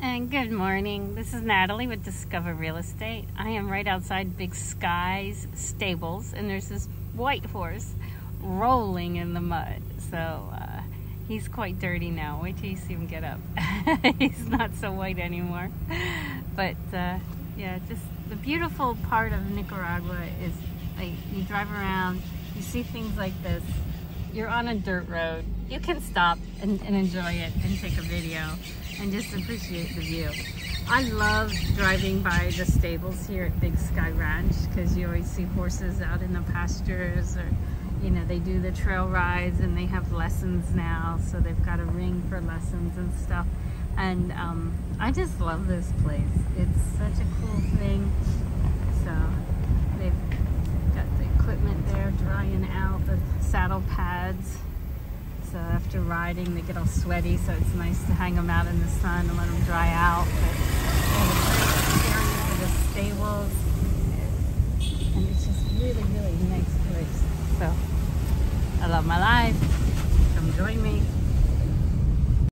And good morning. This is Natalie with Discover Real Estate. I am right outside Big Sky's Stables, and there's this white horse rolling in the mud. So uh, he's quite dirty now. Wait till you see him get up. he's not so white anymore. But uh, yeah, just the beautiful part of Nicaragua is like you drive around, you see things like this. You're on a dirt road. You can stop and, and enjoy it and take a video and just appreciate the view. I love driving by the stables here at Big Sky Ranch because you always see horses out in the pastures or you know they do the trail rides and they have lessons now so they've got a ring for lessons and stuff. And um, I just love this place. It's such a cool thing. So they've got the equipment there drying out the saddle pads after riding, they get all sweaty, so it's nice to hang them out in the sun and let them dry out. But the stables, and it's just really, really nice place. So I love my life. Come join me.